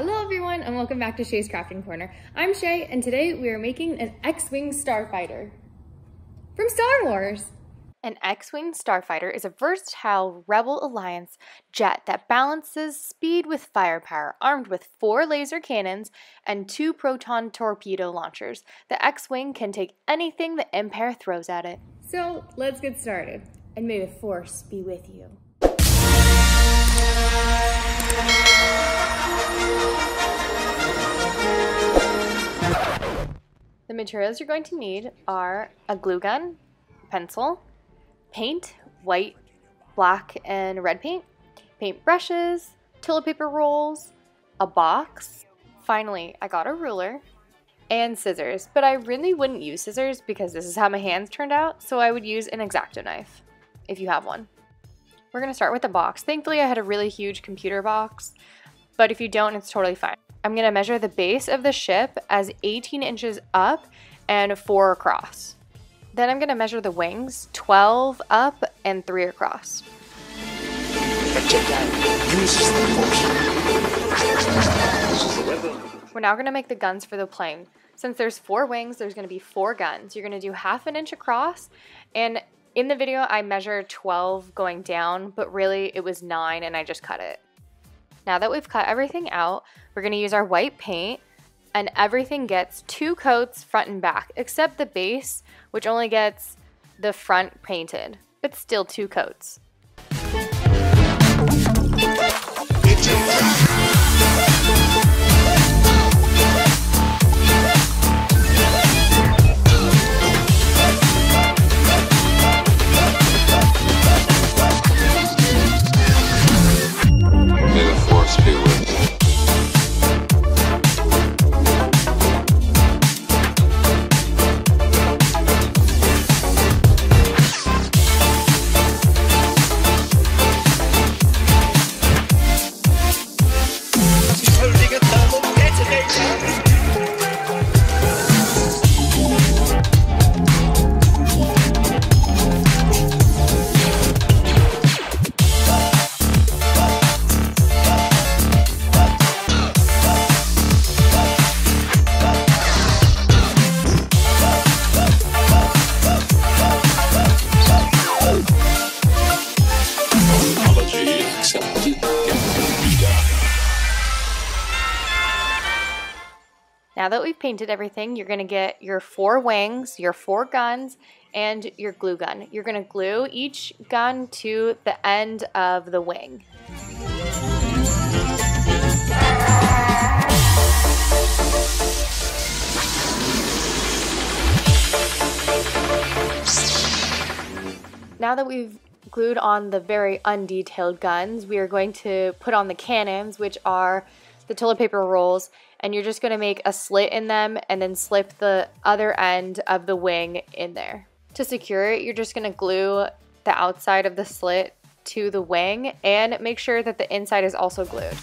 Hello everyone and welcome back to Shay's Crafting Corner. I'm Shay and today we are making an X-Wing Starfighter from Star Wars. An X-Wing Starfighter is a versatile Rebel Alliance jet that balances speed with firepower, armed with four laser cannons and two proton torpedo launchers. The X-Wing can take anything the Empire throws at it. So let's get started, and may the Force be with you. Materials you're going to need are a glue gun, pencil, paint, white, black, and red paint, paint brushes, toilet paper rolls, a box. Finally, I got a ruler and scissors, but I really wouldn't use scissors because this is how my hands turned out, so I would use an X-Acto knife if you have one. We're going to start with the box. Thankfully, I had a really huge computer box, but if you don't, it's totally fine. I'm to measure the base of the ship as 18 inches up and 4 across. Then I'm to measure the wings, 12 up and 3 across. We're now to make the guns for the plane. Since there's four wings, there's to be four guns. You're to do half an inch across, and in the video I measured 12 going down, but really it was 9 and I just cut it. Now that we've cut everything out, we're going to use our white paint and everything gets two coats front and back, except the base, which only gets the front painted, but still two coats. Now that we've painted everything, you're going to get your four wings, your four guns, and your glue gun. You're going to glue each gun to the end of the wing. Now that we've glued on the very undetailed guns, we are going to put on the cannons, which are the toilet paper rolls, and you're just going to make a slit in them and then slip the other end of the wing in there. To secure it, you're just going to glue the outside of the slit to the wing and make sure that the inside is also glued.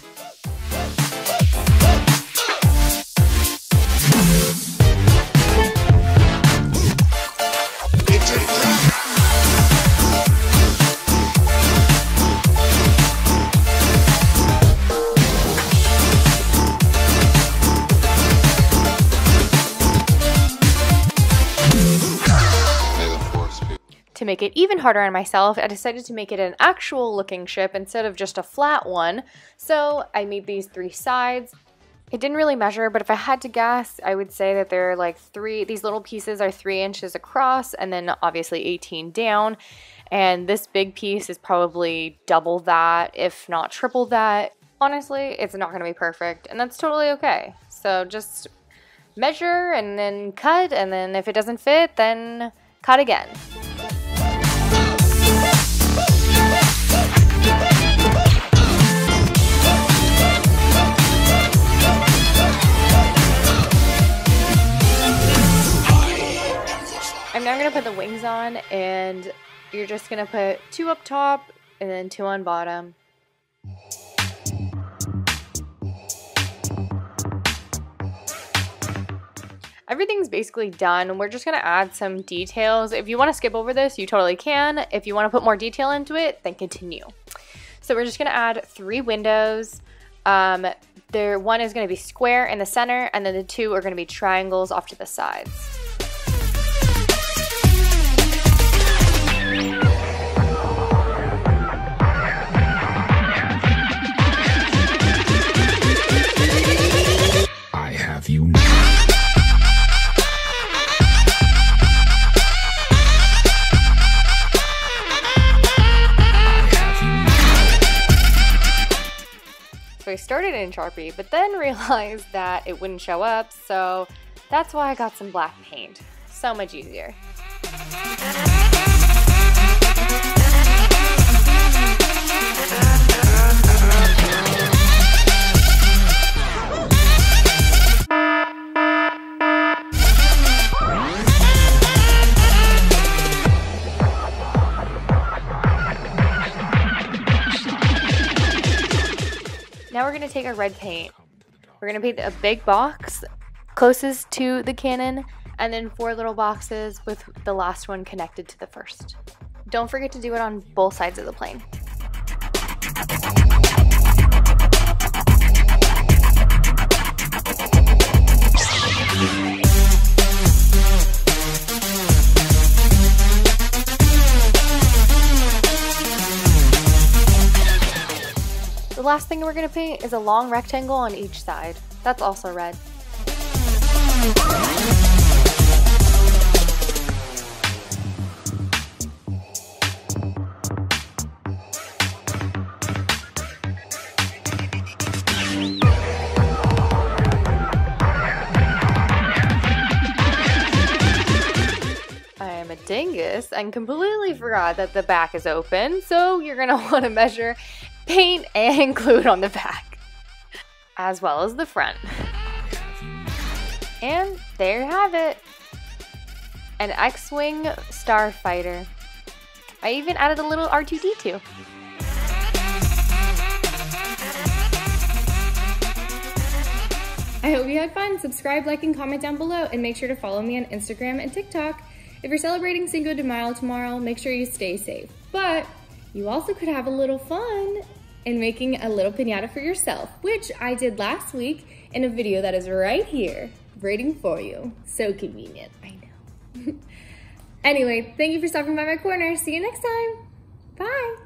To make it even harder on myself, I decided to make it an actual looking ship instead of just a flat one. So I made these three sides. It didn't really measure, but if I had to guess, I would say that they're like three, these little pieces are three inches across and then obviously 18 down. And this big piece is probably double that, if not triple that. Honestly, it's not gonna be perfect and that's totally okay. So just measure and then cut and then if it doesn't fit, then cut again. I'm going to put the wings on and you're just going to put two up top and then two on bottom. Everything's basically done. We're just going to add some details. If you want to skip over this, you totally can. If you want to put more detail into it, then continue. So we're just going to add three windows. Um, There, one is going to be square in the center, and then the two are going to be triangles off to the sides. So I started in Sharpie, but then realized that it wouldn't show up, so that's why I got some black paint. So much easier. Take our red paint. We're gonna paint a big box closest to the cannon and then four little boxes with the last one connected to the first. Don't forget to do it on both sides of the plane. Last thing we're gonna paint is a long rectangle on each side. That's also red. I am a dingus and completely forgot that the back is open, so you're gonna want to measure, paint, and glue it on the back, as well as the front. And there you have it an X Wing starfighter. I even added a little R2D2. I hope you had fun. Subscribe, like, and comment down below, and make sure to follow me on Instagram and TikTok. If you're celebrating Cinco de Mayo tomorrow, make sure you stay safe. But you also could have a little fun in making a little pinata for yourself, which I did last week in a video that is right here, waiting for you. So convenient, I know. anyway, thank you for stopping by my corner. See you next time. Bye.